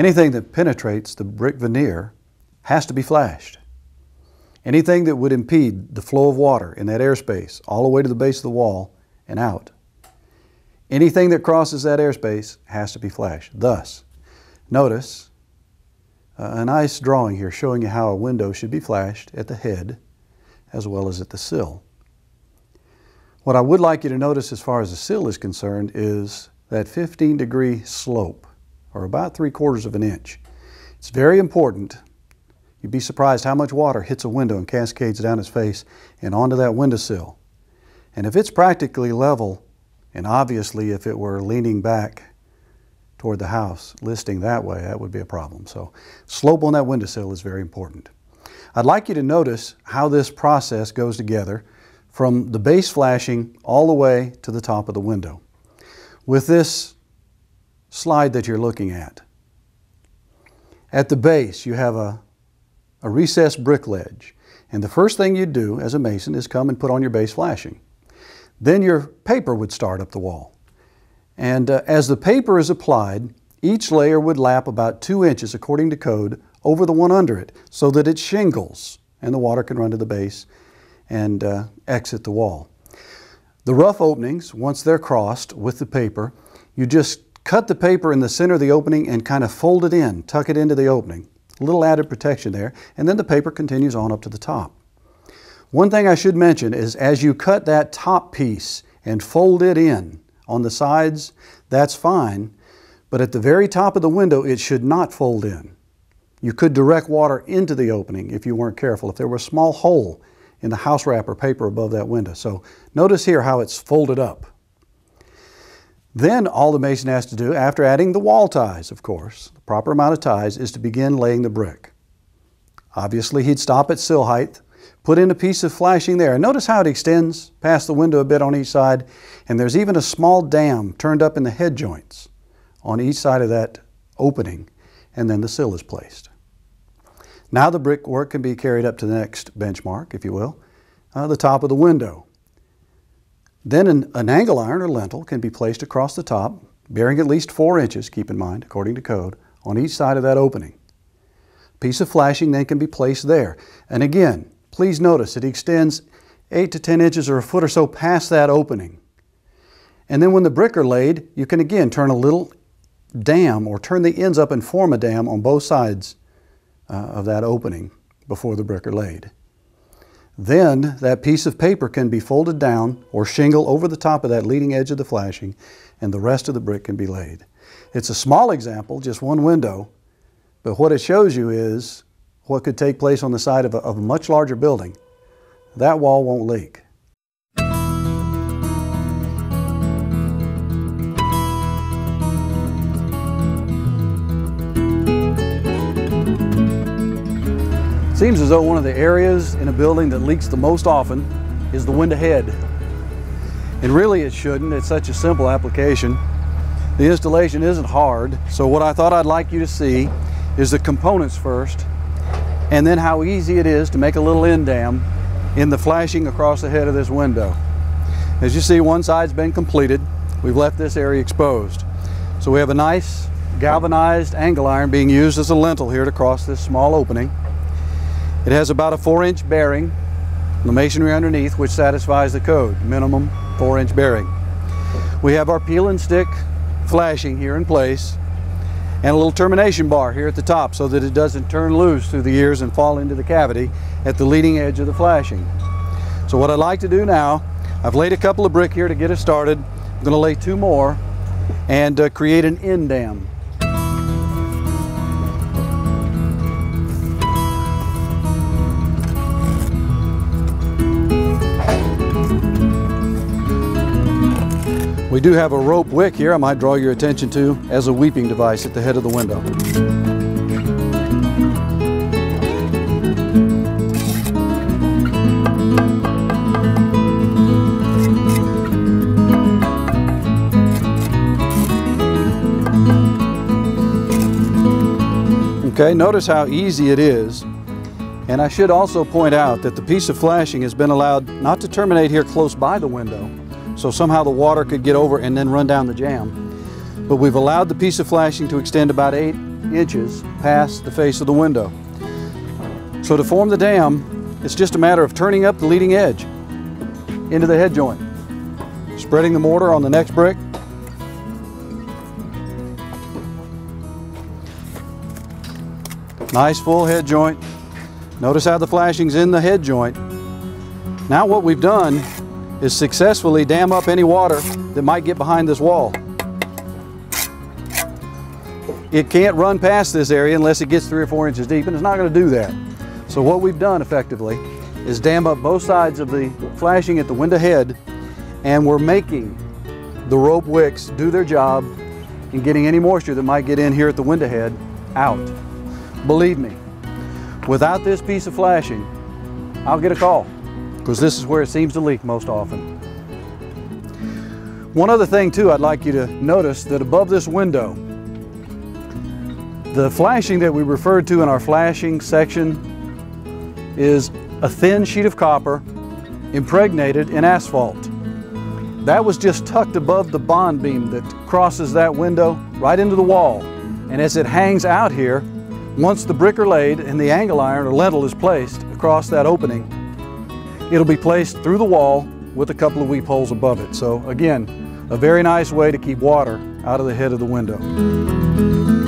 Anything that penetrates the brick veneer has to be flashed. Anything that would impede the flow of water in that airspace all the way to the base of the wall and out. Anything that crosses that airspace has to be flashed. Thus, notice uh, a nice drawing here showing you how a window should be flashed at the head as well as at the sill. What I would like you to notice as far as the sill is concerned is that 15 degree slope, or about three quarters of an inch. It's very important. You'd be surprised how much water hits a window and cascades down its face and onto that windowsill. And if it's practically level, and obviously if it were leaning back toward the house, listing that way, that would be a problem. So slope on that windowsill is very important. I'd like you to notice how this process goes together from the base flashing all the way to the top of the window. With this slide that you're looking at, at the base you have a, a recessed brick ledge. And the first thing you'd do as a mason is come and put on your base flashing. Then your paper would start up the wall. And uh, as the paper is applied, each layer would lap about two inches according to code over the one under it so that it shingles and the water can run to the base and uh, exit the wall. The rough openings, once they're crossed with the paper, you just cut the paper in the center of the opening and kind of fold it in, tuck it into the opening. A little added protection there, and then the paper continues on up to the top. One thing I should mention is as you cut that top piece and fold it in on the sides, that's fine, but at the very top of the window, it should not fold in. You could direct water into the opening if you weren't careful. If there were a small hole in the house wrap or paper above that window. So notice here how it's folded up. Then all the mason has to do, after adding the wall ties, of course, the proper amount of ties, is to begin laying the brick. Obviously, he'd stop at sill height, put in a piece of flashing there. And notice how it extends past the window a bit on each side, and there's even a small dam turned up in the head joints on each side of that opening, and then the sill is placed. Now the brickwork can be carried up to the next benchmark, if you will, uh, the top of the window. Then an, an, angle iron or lintel can be placed across the top, bearing at least four inches, keep in mind, according to code, on each side of that opening. A piece of flashing then can be placed there. And again, please notice it extends eight to 10 inches or a foot or so past that opening. And then when the brick are laid, you can again turn a little dam or turn the ends up and form a dam on both sides uh, of that opening before the brick are laid. Then that piece of paper can be folded down or shingle over the top of that leading edge of the flashing and the rest of the brick can be laid. It's a small example, just one window, but what it shows you is what could take place on the side of a, of a much larger building. That wall won't leak. Seems as though one of the areas in a building that leaks the most often is the window head. And really it shouldn't, it's such a simple application. The installation isn't hard, so what I thought I'd like you to see is the components first, and then how easy it is to make a little end dam in the flashing across the head of this window. As you see, one side's been completed. We've left this area exposed. So we have a nice galvanized angle iron being used as a lintel here to cross this small opening. It has about a four inch bearing, the masonry underneath, which satisfies the code, minimum four inch bearing. We have our peel and stick flashing here in place and a little termination bar here at the top so that it doesn't turn loose through the ears and fall into the cavity at the leading edge of the flashing. So what I'd like to do now, I've laid a couple of brick here to get us started. I'm going to lay two more and uh, create an end dam. We do have a rope wick here I might draw your attention to as a weeping device at the head of the window. Okay, notice how easy it is. And I should also point out that the piece of flashing has been allowed not to terminate here close by the window, so somehow the water could get over and then run down the jamb. But we've allowed the piece of flashing to extend about eight inches past the face of the window. So to form the dam, it's just a matter of turning up the leading edge into the head joint, spreading the mortar on the next brick, Nice full head joint. Notice how the flashing's in the head joint. Now what we've done is successfully dam up any water that might get behind this wall. It can't run past this area unless it gets three or four inches deep, and it's not going to do that. So what we've done effectively is dam up both sides of the flashing at the window head, and we're making the rope wicks do their job in getting any moisture that might get in here at the window head out. Believe me, without this piece of flashing, I'll get a call because this is where it seems to leak most often. One other thing too I'd like you to notice that above this window, the flashing that we referred to in our flashing section is a thin sheet of copper impregnated in asphalt. That was just tucked above the bond beam that crosses that window right into the wall. And as it hangs out here, once the brick are laid and the angle iron or lintel is placed across that opening, it'll be placed through the wall with a couple of weep holes above it. So again, a very nice way to keep water out of the head of the window.